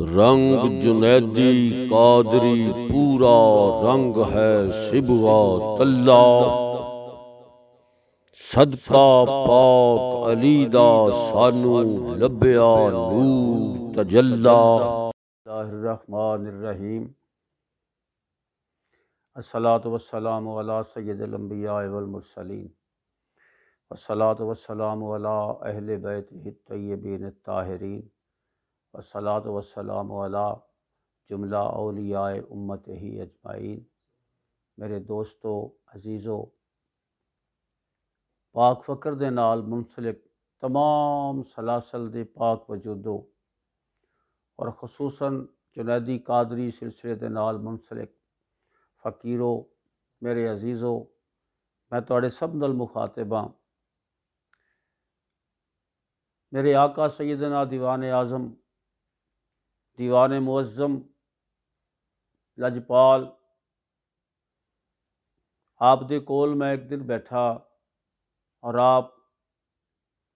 रंग जुनैदी कादरी, पूरा रंग है शिबुआ तल्ला। सदका पाक अलीदा सानू लब्या नूर तजल्ला। रहमान असलात वसलाम वाला सैदम्बिया असलात वसलात वसलाम वाला अहल बैत तयबीन ताहरीन। वसलात वसलाम जुमला अलिया उम्मत ही अजमाइन। मेरे दोस्तों, अजीज़ों, पाक फ़कर दे नाल मुंसलिक तमाम सलासल दे पाक वजूदों और खसूस जुनैदी कादरी सिलसिले के नाल मुंसलिक फ़कीरों, मेरे अजीज़ों, मैं थोड़े सब नल हाँ मेरे आका सैदना दीवान आज़म ਆਜ਼ਮ ਦੀਵਾਨ ਮੁਅਜ਼ਮ ਲਜਪਾਲ ਆਪ ਦੇ ਕੋਲ ਮੈਂ ਇੱਕ ਦਿਨ ਬੈਠਾ और आप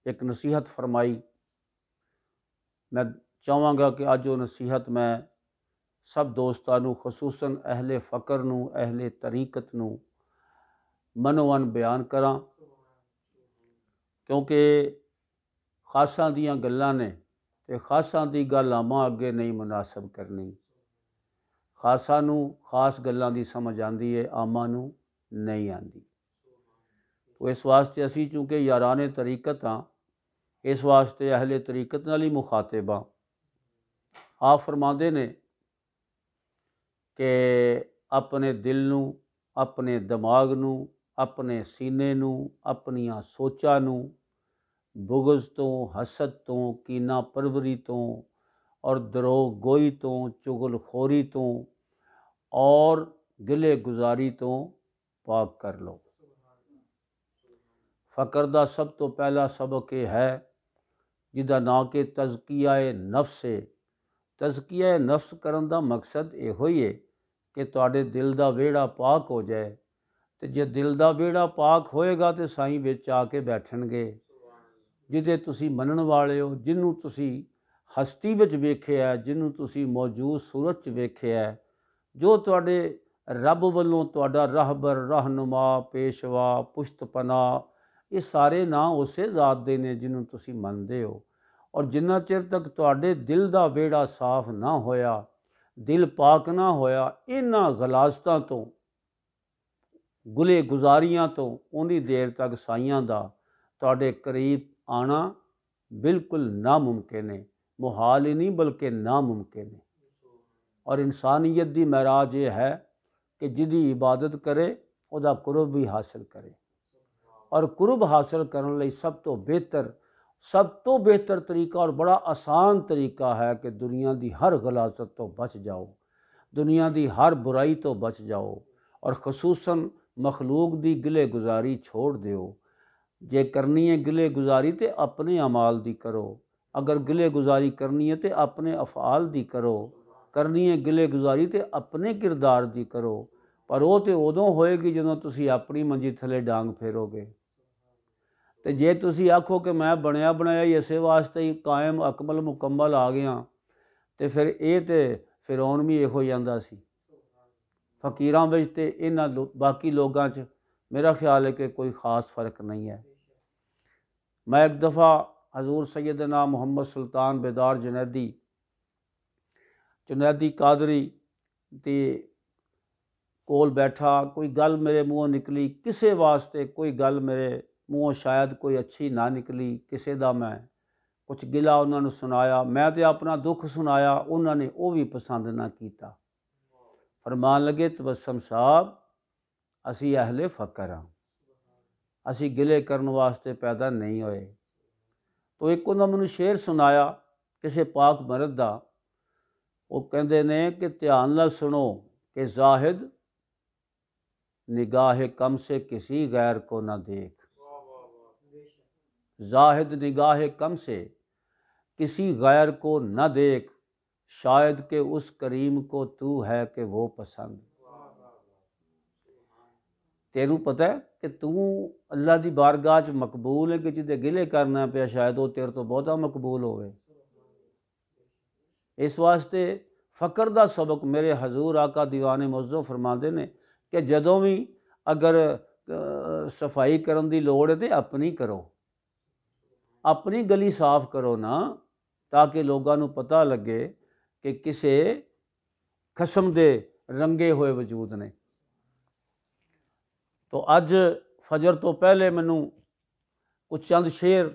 एक नसीहत फरमाई मैं ਚਾਹਾਂਗਾ ਕਿ ਅੱਜ ਉਹ ਨਸੀਹਤ ਮੈਂ ਸਭ ਦੋਸਤਾਂ ਨੂੰ ਖਸੂਸਨ ਅਹਲੇ ਫਕਰ ਨੂੰ ਅਹਲੇ ਤਰੀਕਤ ਨੂੰ ਮਨੋਵਨ ਬਿਆਨ ਕਰਾਂ ਕਿਉਂਕਿ ਖਾਸਾਂ ਦੀਆਂ ਗੱਲਾਂ ਨੇ ਤੇ ਖਾਸਾਂ ਦੀ ਗੱਲ ਆਮਾਂ ਅੱਗੇ ਨਹੀਂ ਮੁਨਾਸਬ ਕਰਨੀ। ਖਾਸਾਂ ਨੂੰ ਖਾਸ ਗੱਲਾਂ ਦੀ ਸਮਝ ਆਂਦੀ ਹੈ ਆਮਾਂ ਨੂੰ ਨਹੀਂ ਆਂਦੀ। ਤੋ ਇਸ ਵਾਸਤੇ ਅਸੀਂ ਚੂੰਕਿ ਯਾਰਾਨੇ ਤਰੀਕਤ ਹਾਂ ਇਸ ਵਾਸਤੇ ਅਹਲੇ ਤਰੀਕਤ ਨਾਲ ਹੀ ਮੁਖਾਤਬ ਹਾਂ ਆਪ ਫਰਮਾਉਂਦੇ ਨੇ ਕਿ ਆਪਣੇ ਦਿਲ ਨੂੰ, ਆਪਣੇ ਦਿਮਾਗ ਨੂੰ, ਆਪਣੇ ਸੀਨੇ ਨੂੰ, ਆਪਣੀਆਂ ਸੋਚਾਂ ਨੂੰ ਬੁਗਜ਼ ਤੋਂ, ਹਸਦ ਤੋਂ, ਕੀਨਾ ਪਰਵਰੀ ਤੋਂ ਔਰ ਦਰੋਗ ਗੋਈ ਤੋਂ, ਚੁਗਲਖੋਰੀ ਤੋਂ ਔਰ ਗਿਲੇ ਗੁਜ਼ਾਰੀ ਤੋਂ ਪਾਕ ਕਰ ਲਓ। ਫ਼ਕਰ ਦਾ ਸਭ ਤੋਂ ਪਹਿਲਾ ਸਬਕ ਇਹ ਹੈ ਜਿਹਦਾ ਨਾਂ ਕਿ ਤਜ਼ਕੀਆ ਨਫਸ ਹੈ ਤਜ਼ਕੀਆ ਨਫਸ ਕਰਨ ਦਾ ਮਕਸਦ ਇਹੋ ਹੀ ਹੈ ਕਿ ਤੁਹਾਡੇ ਦਿਲ ਦਾ ਵਿਹੜਾ ਪਾਕ ਹੋ ਜਾਏ ਤੇ ਜੇ ਦਿਲ ਦਾ ਵਿਹੜਾ ਪਾਕ ਹੋਏਗਾ ਤੇ ਸਾਈਂ ਵਿੱਚ ਆ ਕੇ ਬੈਠਣਗੇ। ਜਿਹਦੇ ਤੁਸੀਂ ਮੰਨਣ ਵਾਲੇ ਹੋ, ਜਿਹਨੂੰ ਤੁਸੀਂ ਹਸਤੀ ਵਿੱਚ ਵੇਖਿਆ, ਜਿਹਨੂੰ ਤੁਸੀਂ ਮੌਜੂਦ ਸੂਰਤ 'ਚ ਵੇਖਿਆ, ਜੋ ਤੁਹਾਡੇ ਰੱਬ ਵੱਲੋਂ ਤੁਹਾਡਾ ਰਹਿਬਰ, ਰਹਿਨੁਮਾ, ਪੇਸ਼ਵਾ, ਪੁਸ਼ਤਪਨਾ, ਇਹ ਸਾਰੇ ਨਾਂ ਉਸੇ ਜ਼ਾਤ ਦੇ ਨੇ ਜਿਹਨੂੰ ਤੁਸੀਂ ਮੰਨਦੇ ਹੋ। ਔਰ ਜਿੰਨਾ ਚਿਰ ਤੱਕ ਤੁਹਾਡੇ ਦਿਲ ਦਾ ਵਿਹੜਾ ਸਾਫ਼ ਨਾ ਹੋਇਆ, ਦਿਲ ਪਾਕ ਨਾ ਹੋਇਆ, ਇਹਨਾਂ ਗਲਾਸਤਾਂ ਤੋਂ ਗੁਲੇ ਗੁਜ਼ਾਰੀਆਂ ਤੋਂ ਉਨੀ ਦੇਰ ਤੱਕ ਸਾਈਆਂ ਦਾ ਤੁਹਾਡੇ ਕਰੀਬ ਆਣਾ ਬਿਲਕੁਲ ਨਾਮੁਮਕਿਨ ਹੈ ਮੁਹਾਲ ਹੀ ਨਹੀਂ ਬਲਕਿ ਨਾਮੁਮਕਿਨ ਹੈ ਔਰ ਇਨਸਾਨੀਅਤ ਦੀ ਮਹਿਰਾਜ ਇਹ ਹੈ ਕਿ ਜਿਹਦੀ ਇਬਾਦਤ ਕਰੇ ਉਹਦਾ ਕੁਰਬ ਵੀ ਹਾਸਲ ਕਰੇ ਔਰ ਕੁਰਬ ਹਾਸਲ ਕਰਨ ਲਈ ਸਭ ਤੋਂ ਬਿਹਤਰ ਸਭ ਤੋਂ ਬਿਹਤਰ ਤਰੀਕਾ ਔਰ ਬੜਾ ਆਸਾਨ ਤਰੀਕਾ ਹੈ ਕਿ ਦੁਨੀਆ ਦੀ ਹਰ ਗਲਾਜ਼ਤ ਤੋਂ ਬਚ ਜਾਓ ਦੁਨੀਆ ਦੀ ਹਰ ਬੁਰਾਈ ਤੋਂ ਬਚ ਜਾਓ ਔਰ ਖਸੂਸਨ ਮਖਲੂਕ ਦੀ ਗਿਲੇ ਗੁਜ਼ਾਰੀ ਛੋੜ ਦਿਓ ਜੇ ਕਰਨੀ ਹੈ ਗਿਲੇ ਗੁਜ਼ਾਰੀ ਤੇ ਆਪਣੇ ਅਮਾਲ ਦੀ ਕਰੋ। ਅਗਰ ਗਿਲੇ ਗੁਜ਼ਾਰੀ ਕਰਨੀ ਹੈ ਤੇ ਆਪਣੇ ਅਫਾਲ ਦੀ ਕਰੋ। ਕਰਨੀ ਹੈ ਗਿਲੇ ਗੁਜ਼ਾਰੀ ਤੇ ਆਪਣੇ ਕਿਰਦਾਰ ਦੀ ਕਰੋ। ਪਰ ਉਹ ਤੇ ਉਦੋਂ ਹੋਏਗੀ ਜਦੋਂ ਤੁਸੀਂ ਆਪਣੀ ਮੰਜੀ ਥੱਲੇ ਡਾਂਗ ਫੇਰੋਗੇ। ਤੇ ਜੇ ਤੁਸੀਂ ਆਖੋ ਕਿ ਮੈਂ ਬਣਿਆ ਬਣਾਇਆ ਇਸੇ ਵਾਸਤੇ ਹੀ ਕਾਇਮ, ਅਕਮਲ, ਮੁਕੰਮਲ ਆ ਗਿਆ, ਤੇ ਫਿਰ ਇਹ ਤੇ ਫਿਰੌਨ ਵੀ ਇਹੋ ਜਾਂਦਾ ਸੀ। ਫਕੀਰਾਂ ਵਿੱਚ ਤੇ ਇਹਨਾਂ ਬਾਕੀ ਲੋਕਾਂ 'ਚ ਮੇਰਾ ਖਿਆਲ ਹੈ ਕਿ ਕੋਈ ਖਾਸ ਫ਼ਰਕ ਨਹੀਂ ਹੈ। ਮੈਂ ਇੱਕ ਦਫਾ ਹਜ਼ੂਰ ਸੈਯਦਨਾ ਮੁਹੰਮਦ ਸੁਲਤਾਨ ਬੇਦਾਰ ਜੁਨੈਦੀ ਜੁਨੈਦੀ ਕਾਦਰੀ ਦੇ ਕੋਲ ਬੈਠਾ, ਕੋਈ ਗੱਲ ਮੇਰੇ ਮੂੰਹੋਂ ਨਿਕਲੀ, ਕਿਸੇ ਵਾਸਤੇ ਕੋਈ ਗੱਲ ਮੇਰੇ ਮੂੰਹੋਂ ਸ਼ਾਇਦ ਕੋਈ ਅੱਛੀ ਨਾ ਨਿਕਲੀ, ਕਿਸੇ ਦਾ ਮੈਂ ਕੁਝ ਗਿਲਾ ਉਹਨਾਂ ਨੂੰ ਸੁਣਾਇਆ, ਮੈਂ ਤੇ ਆਪਣਾ ਦੁੱਖ ਸੁਣਾਇਆ, ਉਹਨਾਂ ਨੇ ਉਹ ਵੀ ਪਸੰਦ ਨਾ ਕੀਤਾ। ਫਰਮਾਨ ਲਗੇ, ਤਬਸਮ ਸਾਹਿਬ, ਅਸੀਂ ਅਹਲੇ ਫਕਰ ਹਾਂ ਅਸੀਂ ਗਿਲੇ ਕਰਨ ਵਾਸਤੇ ਪੈਦਾ ਨਹੀਂ ਹੋਏ ਤੋ ਇੱਕ ਉਹਨਾਂ ਮੈਨੂੰ ਸ਼ੇਰ ਸੁਣਾਇਆ ਕਿਸੇ ਪਾਕ ਮਰਦ ਦਾ ਉਹ ਕਹਿੰਦੇ ਨੇ ਕਿ ਧਿਆਨ ਨਾਲ ਸੁਣੋ ਕਿ ਜ਼ਾਹਿਦ ਨਿਗਾਹ ਕਮ ਸੇ ਕਿਸੇ ਗੈਰ ਕੋ ਨਾ ਦੇਖ जाहिद निगाह कम से किसी गैर को न देख शायद कि उस करीम को तू है कि वो पसंद ਤੈਨੂੰ ਪਤਾ ਹੈ ਕਿ ਤੂੰ ਅੱਲਾ ਦੀ ਬਾਰਗਾਹ 'ਚ ਮਕਬੂਲ ਹੈ ਕਿ ਜਿਹਦੇ ਗਿਲੇ ਕਰਨਾ ਪਿਆ, ਸ਼ਾਇਦ ਉਹ ਤੇਰੇ ਤੋਂ ਬਹੁਤਾ ਮਕਬੂਲ ਹੋਵੇ। ਇਸ ਵਾਸਤੇ ਫਕਰ ਦਾ ਸਬਕ ਮੇਰੇ ਹਜ਼ੂਰ ਆਕਾ ਦੀਵਾਨੇ ਮੁਅੱਜ਼ਮ ਫਰਮਾਉਂਦੇ ਨੇ ਕਿ ਜਦੋਂ ਵੀ ਅਗਰ ਸਫ਼ਾਈ ਕਰਨ ਦੀ ਲੋੜ ਹੈ ਤੇ ਆਪਣੀ ਕਰੋ। ਆਪਣੀ ਗਲੀ ਸਾਫ਼ ਕਰੋ ਨਾ, ਤਾਂ ਕਿ ਲੋਕਾਂ ਨੂੰ ਪਤਾ ਲੱਗੇ ਕਿ ਕਿਸੇ ਖਸਮ ਦੇ ਰੰਗੇ ਹੋਏ ਵਜੂਦ ਨੇ। ਤੋ ਅੱਜ ਫਜਰ ਤੋਂ ਪਹਿਲੇ ਮੈਨੂੰ ਕੁਝ ਚੰਦ ਸ਼ੇਰ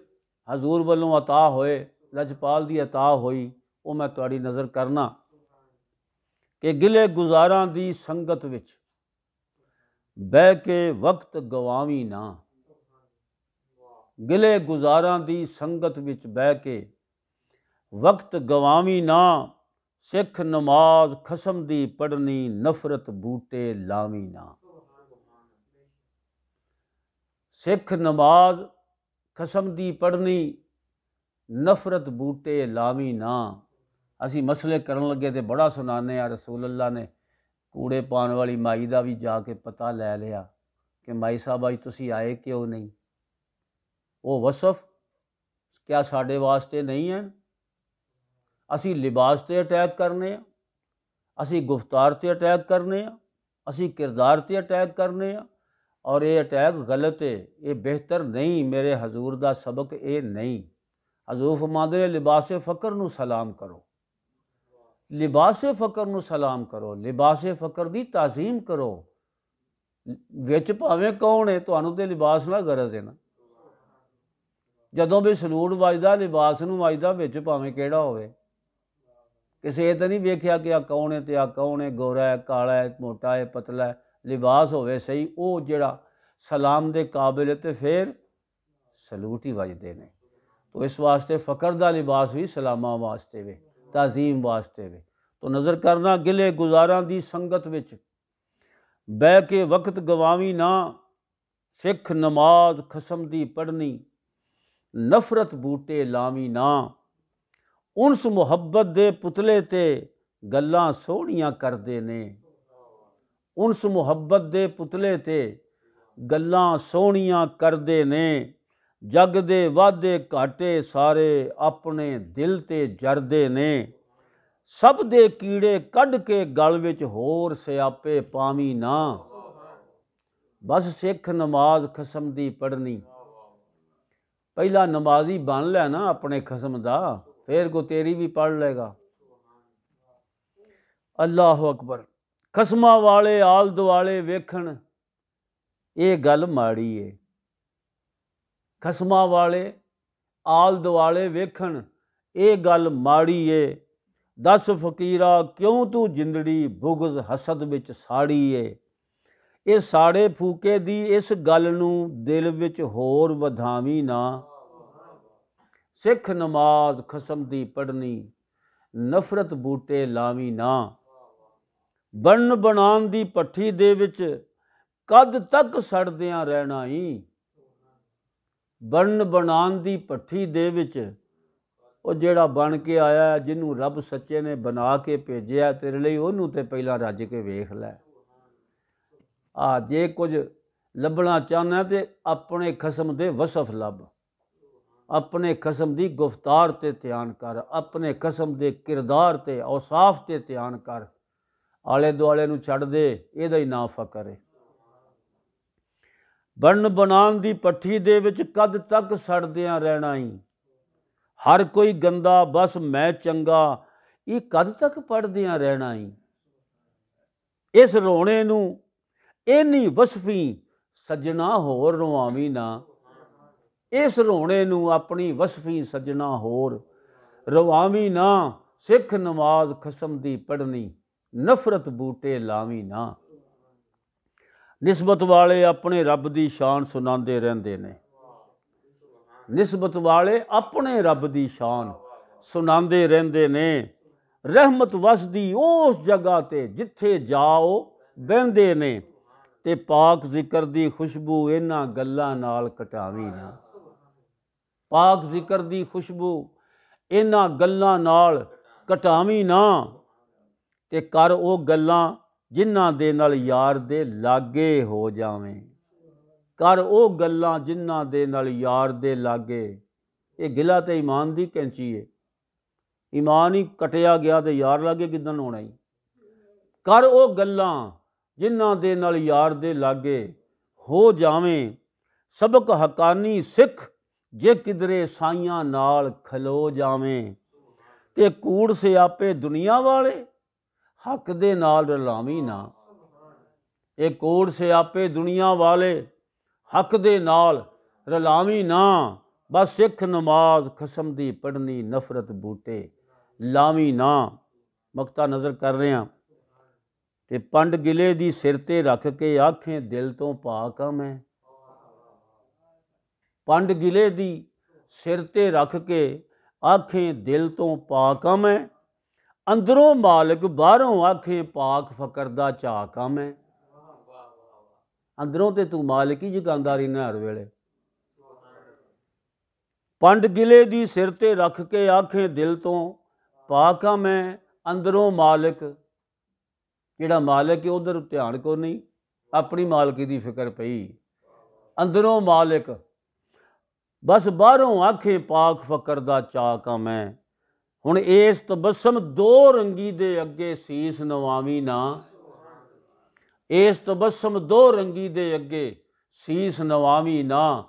ਹਜ਼ੂਰ ਵੱਲੋਂ عطا ਹੋਏ ਲਜਪਾਲ ਦੀ عطا ਹੋਈ ਉਹ ਮੈਂ ਤੁਹਾਡੀ ਨਜ਼ਰ ਕਰਨਾ ਕਿ ਗਿਲੇ ਗੁਜ਼ਾਰਾਂ ਦੀ ਸੰਗਤ ਵਿੱਚ ਬਹਿ ਕੇ ਵਕਤ ਗਵਾਵੀ ਨਾ ਗਿਲੇ ਗੁਜ਼ਾਰਾਂ ਦੀ ਸੰਗਤ ਵਿੱਚ ਬਹਿ ਕੇ ਵਕਤ ਗਵਾਵੀ ਨਾ ਸਿੱਖ ਨਮਾਜ਼ ਖਸਮ ਦੀ ਪੜਨੀ ਨਫ਼ਰਤ ਬੂਟੇ ਲਾਵੀ ਨਾ ਸਿੱਖ ਨਮਾਜ਼ ਖਸਮ ਦੀ ਪੜਨੀ ਨਫ਼ਰਤ ਬੂਟੇ ਲਾਵੀ ਨਾ। ਅਸੀਂ ਮਸਲੇ ਕਰਨ ਲੱਗੇ ਤੇ ਬੜਾ ਸੁਣਾਣੇ ਆ ਰਸੂਲ ਅੱਲਾ ਨੇ ਕੂੜੇ ਪਾਉਣ ਵਾਲੀ ਮਾਈ ਦਾ ਵੀ ਜਾ ਕੇ ਪਤਾ ਲੈ ਲਿਆ ਕਿ ਮਾਈ ਸਾਹਿਬ, ਅੱਜ ਤੁਸੀਂ ਆਏ ਕਿਉਂ ਨਹੀਂ? ਉਹ ਵਸਫ, ਕਿਆ ਸਾਡੇ ਵਾਸਤੇ ਨਹੀਂ ਹੈ? ਅਸੀਂ ਲਿਬਾਸ ਤੇ ਅਟੈਕ ਕਰਨੇ ਆ ਅਸੀਂ ਗੁਫਤਾਰ ਤੇ ਅਟੈਕ ਕਰਨੇ ਆ ਅਸੀਂ ਕਿਰਦਾਰ ਤੇ ਅਟੈਕ ਕਰਨੇ ਆ ਔਰ ਇਹ ਅਟੈਕ ਗਲਤ ਹੈ ਇਹ ਬਿਹਤਰ ਨਹੀਂ ਮੇਰੇ ਹਜ਼ੂਰ ਦਾ ਸਬਕ ਇਹ ਨਹੀਂ। ਹਜ਼ੂਰ ਫਰਮਾਉਂਦੇ ਨੇ, ਲਿਬਾਸ ਫਕਰ ਨੂੰ ਸਲਾਮ ਕਰੋ। ਲਿਬਾਸ ਫਕਰ ਨੂੰ ਸਲਾਮ ਕਰੋ, ਲਿਬਾਸ ਫਕਰ ਦੀ ਤਾਜ਼ੀਮ ਕਰੋ। ਵਿੱਚ ਭਾਵੇਂ ਕੌਣ ਹੈ ਤੁਹਾਨੂੰ ਤੇ ਲਿਬਾਸ ਨਾਲ ਗਰਜ਼ ਹੈ ਨਾ। ਜਦੋਂ ਵੀ ਸਲੂਟ ਵੱਜਦਾ, ਲਿਬਾਸ ਨੂੰ ਵੱਜਦਾ, ਵਿੱਚ ਭਾਵੇਂ ਕਿਹੜਾ ਹੋਵੇ। ਕਿਸੇ ਇਹ ਤਾਂ ਨਹੀਂ ਵੇਖਿਆ ਕਿ ਆ ਕੌਣ ਹੈ ਤੇ ਆ ਕੌਣ ਹੈ ਗੋਰਾ ਹੈ ਕਾਲਾ ਹੈ ਮੋਟਾ ਹੈ ਪਤਲਾ ਹੈ ਲਿਬਾਸ ਹੋਵੇ ਸਹੀ ਉਹ ਜਿਹੜਾ ਸਲਾਮ ਦੇ ਕਾਬਿਲ ਹੈ ਤੇ ਫਿਰ ਸਲੂਟ ਹੀ ਵੱਜਦੇ ਨੇ ਤੋ ਇਸ ਵਾਸਤੇ ਫਕਰ ਦਾ ਲਿਬਾਸ ਵੀ ਸਲਾਮਾਂ ਵਾਸਤੇ ਵੇ ਤਾਜ਼ੀਮ ਵਾਸਤੇ ਵੇ ਤੋ ਨਜ਼ਰ ਕਰਨਾ ਗਿਲੇ ਗੁਜ਼ਾਰਾਂ ਦੀ ਸੰਗਤ ਵਿੱਚ ਬਹਿ ਕੇ ਵਕਤ ਗਵਾਵੀ ਨਾ ਸਿੱਖ ਨਮਾਜ਼ ਖਸਮ ਦੀ ਪੜਨੀ ਨਫ਼ਰਤ ਬੂਟੇ ਲਾਵੀ ਨਾ ਉਨਸ ਮੁਹੱਬਤ ਦੇ ਪੁਤਲੇ ਤੇ ਗੱਲਾਂ ਸੋਹਣੀਆਂ ਕਰਦੇ ਨੇ ਉਸ ਮੁਹੱਬਤ ਦੇ ਪੁਤਲੇ ਤੇ ਗੱਲਾਂ ਸੋਹਣੀਆਂ ਕਰਦੇ ਨੇ। ਜਗ ਦੇ ਵਾਦੇ ਘਾਟੇ ਸਾਰੇ ਆਪਣੇ ਦਿਲ ਤੇ ਜਰਦੇ ਨੇ। ਸਭ ਦੇ ਕੀੜੇ ਕੱਢ ਕੇ ਗਲ ਵਿੱਚ ਹੋਰ ਸਿਆਪੇ ਪਾਵੀ ਨਾ। ਬਸ ਸਿੱਖ ਨਮਾਜ਼ ਖਸਮ ਦੀ ਪੜਨੀ ਪਹਿਲਾ ਨਮਾਜ਼ੀ ਬਣ ਲੈ ਨਾ ਆਪਣੇ ਖਸਮ ਦਾ, ਫੇਰ ਕੋ ਤੇਰੀ ਵੀ ਪੜ ਲੇਗਾ ਅੱਲਾਹੁ ਅਕਬਰ। ਖਸਮਾਂ ਵਾਲੇ ਆਲ ਦੁਆਲੇ ਵੇਖਣ, ਇਹ ਗੱਲ ਮਾੜੀ ਏ। ਖਸਮਾਂ ਵਾਲੇ ਆਲ ਦੁਆਲੇ ਵੇਖਣ, ਇਹ ਗੱਲ ਮਾੜੀ ਏ। ਦਸ ਫਕੀਰਾ, ਕਿਉਂ ਤੂੰ ਜਿੰਦੜੀ ਬੁਗਜ਼ ਹਸਦ ਵਿੱਚ ਸਾੜੀ ਏ? ਇਹ ਸਾੜੇ ਫੂਕੇ ਦੀ ਇਸ ਗੱਲ ਨੂੰ ਦਿਲ ਵਿੱਚ ਹੋਰ ਵਧਾਵੀ ਨਾ। ਸਿੱਖ ਨਮਾਜ਼ ਖਸਮ ਦੀ ਪੜਨੀ ਨਫ਼ਰਤ ਬੂਟੇ ਲਾਵੀ ਨਾ। ਬਣ ਬਣਾਉਣ ਦੀ ਪੱਠੀ ਦੇ ਵਿੱਚ ਕਦ ਤੱਕ ਸੜਦਿਆਂ ਰਹਿਣਾ ਈ? ਬਣ ਬਣਾਉਣ ਦੀ ਪੱਠੀ ਦੇ ਵਿੱਚ ਉਹ ਜਿਹੜਾ ਬਣ ਕੇ ਆਇਆ ਜਿਹਨੂੰ ਰੱਬ ਸੱਚੇ ਨੇ ਬਣਾ ਕੇ ਭੇਜਿਆ ਤੇਰੇ ਲਈ ਉਹਨੂੰ ਤੇ ਪਹਿਲਾਂ ਰੱਜ ਕੇ ਵੇਖ ਲੈ। ਆ ਜੇ ਕੁਝ ਲੱਭਣਾ ਚਾਹਨਾ ਤੇ ਆਪਣੇ ਖਸਮ ਦੇ ਵਸਫ ਲੱਭ। ਆਪਣੇ ਖਸਮ ਦੀ ਗੁਫਤਾਰ ਤੇ ਧਿਆਨ ਕਰ, ਆਪਣੇ ਖਸਮ ਦੇ ਕਿਰਦਾਰ ਤੇ ਔਸਾਫ ਤੇ ਧਿਆਨ ਕਰ। ਆਲੇ ਦੁਆਲੇ ਨੂੰ ਛੱਡ ਦੇ, ਇਹਦਾ ਹੀ ਨਾਂ ਫਕਰ ਹੈ ਬਣ ਬਣਾਉਣ ਦੀ ਪੱਠੀ ਦੇ ਵਿੱਚ ਕਦ ਤੱਕ ਸੜਦਿਆਂ ਰਹਿਣਾ ਹੀ ਹਰ ਕੋਈ ਗੰਦਾ, ਬਸ ਮੈਂ ਚੰਗਾ, ਇਹ ਕਦ ਤੱਕ ਪੜਦਿਆਂ ਰਹਿਣਾ ਹੀ ਇਸ ਰੋਣੇ ਨੂੰ ਇਨੀ ਵਸਫੀ ਸੱਜਣਾ ਹੋਰ ਰਵਾਵੀ ਨਾ। ਇਸ ਰੋਣੇ ਨੂੰ ਆਪਣੀ ਵਸਫੀ ਸੱਜਣਾ ਹੋਰ ਰਵਾਵੀ ਨਾ। ਸਿੱਖ ਨਮਾਜ਼ ਖਸਮ ਦੀ ਪੜਨੀ ਨਫ਼ਰਤ ਬੂਟੇ ਲਾਵੀ ਨਾ। ਨਿਸਬਤ ਵਾਲੇ ਆਪਣੇ ਰੱਬ ਦੀ ਸ਼ਾਨ ਸੁਣਾਉਂਦੇ ਰਹਿੰਦੇ ਨੇ। ਨਿਸਬਤ ਵਾਲੇ ਆਪਣੇ ਰੱਬ ਦੀ ਸ਼ਾਨ ਸੁਣਾਉਂਦੇ ਰਹਿੰਦੇ ਨੇ। ਰਹਿਮਤ ਵਸਦੀ ਉਸ ਜਗ੍ਹਾ ਤੇ ਜਿੱਥੇ ਜਾਓ ਬਹਿੰਦੇ ਨੇ ਤੇ ਪਾਕ ਜ਼ਿਕਰ ਦੀ ਖੁਸ਼ਬੂ ਇਹਨਾਂ ਗੱਲਾਂ ਨਾਲ ਕਟਾਵੀ ਨਾ। ਪਾਕ ਜ਼ਿਕਰ ਦੀ ਖੁਸ਼ਬੂ ਇਹਨਾਂ ਗੱਲਾਂ ਨਾਲ ਕਟਾਵੀ ਨਾ। ਤੇ ਕਰ ਉਹ ਗੱਲਾਂ ਜਿਨ੍ਹਾਂ ਦੇ ਨਾਲ ਯਾਰ ਦੇ ਲਾਗੇ ਹੋ ਜਾਵੇਂ। ਕਰ ਉਹ ਗੱਲਾਂ ਜਿਨ੍ਹਾਂ ਦੇ ਨਾਲ ਯਾਰ ਦੇ ਲਾਗੇ। ਇਹ ਗਿਲਾ ਤੇ ਇਮਾਨ ਦੀ ਕੈਂਚੀ ਏ। ਇਮਾਨ ਹੀ ਕਟਿਆ ਗਿਆ ਤੇ ਯਾਰ ਲਾਗੇ ਕਿਦਾਂ ਹੋਣਾ ਹੀ ਕਰ ਉਹ ਗੱਲਾਂ ਜਿਨ੍ਹਾਂ ਦੇ ਨਾਲ ਯਾਰ ਦੇ ਲਾਗੇ ਹੋ ਜਾਵੇਂ। ਸਬਕ ਹਕਾਨੀ ਸਿੱਖ ਜੇ ਕਿਦਰੇ ਸਾਈਆਂ ਨਾਲ ਖਲੋ ਜਾਵੇਂ। ਤੇ ਕੂੜ ਸਿਆਪੇ ਦੁਨੀਆ ਵਾਲੇ ਹੱਕ ਦੇ ਨਾਲ ਰਲਾਵੀਂ ਨਾ। ਇਹ ਕੋੜ ਸਿਆਪੇ ਦੁਨੀਆ ਵਾਲੇ ਹੱਕ ਦੇ ਨਾਲ ਰਲਾਵੀਂ ਨਾ। ਬਸ ਸਿੱਖ ਨਮਾਜ਼ ਖਸਮ ਦੀ ਪੜਨੀ ਨਫ਼ਰਤ ਬੂਟੇ ਲਾਵੀਂ ਨਾ। ਮਕਤਾ ਨਜ਼ਰ ਕਰ ਰਹੇ ਹਾਂ ਤੇ ਪੰਡ ਗਿਲੇ ਦੀ ਸਿਰ ਤੇ ਰੱਖ ਕੇ ਆਖੇ, ਦਿਲ ਤੋਂ ਪਾਕ ਆ ਮੈਂ। ਪੰਡ ਗਿਲੇ ਦੀ ਸਿਰ ਤੇ ਰੱਖ ਕੇ ਆਖੇ, ਦਿਲ ਤੋਂ ਪਾਕ ਆ ਮੈਂ। ਅੰਦਰੋਂ ਮਾਲਕ ਬਾਹਰੋਂ ਆਖੇ, ਪਾਕ ਫਕਰ ਦਾ ਚਾ ਆ ਮੈਂ ਅੰਦਰੋਂ ਤੇ ਤੂੰ ਮਾਲਕ ਹੀ ਜਗਾਉਂਦਾ ਨਾ ਹਰ ਵੇਲੇ। ਪੰਡ ਗਿਲੇ ਦੀ ਸਿਰ ਤੇ ਰੱਖ ਕੇ ਆਖੇ, ਦਿਲ ਤੋਂ ਪਾਕ ਆ ਮੈਂ ਅੰਦਰੋਂ ਮਾਲਕ, ਜਿਹੜਾ ਮਾਲਕ ਹੈ, ਉਧਰ ਧਿਆਨ ਕੋ ਨਹੀਂ, ਆਪਣੀ ਮਾਲਕੀ ਦੀ ਫਿਕਰ ਪਈ। ਅੰਦਰੋਂ ਮਾਲਕ ਬਸ ਬਾਹਰੋਂ ਆਖੇ, ਪਾਕ ਫਕਰ ਦਾ ਚਾਕ ਆ ਮੈਂ ਹੁਣ ਇਸ ਤਬਸਮ ਦੋ ਰੰਗੀ ਦੇ ਅੱਗੇ ਸੀਸ ਨਵਾਵੀ ਨਾ। ਇਸ ਤਬਸਮ ਦੋ ਰੰਗੀ ਦੇ ਅੱਗੇ ਸੀਸ ਨਵਾਵੀ ਨਾ।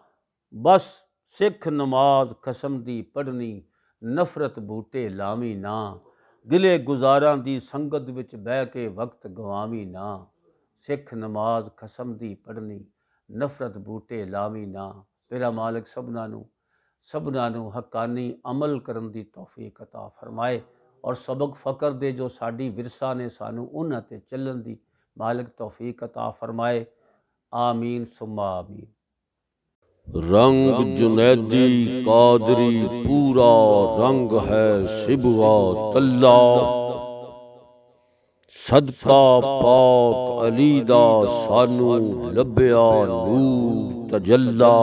ਬਸ ਸਿੱਖ ਨਮਾਜ਼ ਖਸਮ ਦੀ ਪੜਨੀ ਨਫ਼ਰਤ ਬੂਟੇ ਲਾਵੀ ਨਾ। ਦਿਲੇ ਗੁਜ਼ਾਰਾਂ ਦੀ ਸੰਗਤ ਵਿੱਚ ਬਹਿ ਕੇ ਵਕਤ ਗਵਾਵੀ ਨਾ। ਸਿੱਖ ਨਮਾਜ਼ ਖਸਮ ਦੀ ਪੜਨੀ ਨਫ਼ਰਤ ਬੂਟੇ ਲਾਵੀ ਨਾ। ਤੇਰਾ ਮਾਲਕ ਸਭਨਾਂ ਨੂੰ ਸਭਨਾ ਨੂੰ ਹਕਾਨੀ ਅਮਲ ਕਰਨ ਦੀ ਤੌਫੀਕ عطا ਫਰਮਾਏ ਔਰ ਸਬਕ ਫਕਰ ਦੇ ਜੋ ਸਾਡੀ ਵਿਰਸਾ ਨੇ ਸਾਨੂੰ ਉਹਨਾਂ ਤੇ ਚੱਲਣ ਦੀ ਮਾਲਕ ਤੌਫੀਕ عطا ਫਰਮਾਏ ਆਮੀਨ ਸੁਮਾ ਆਮੀਨ रंग जुनैदी कादरी पूरा रंग है शिबवा तल्ला सदका पाक अली दा सानू लभया नूर तजल्ला